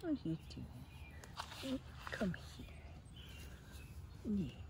What are you doing? Come here. Yeah.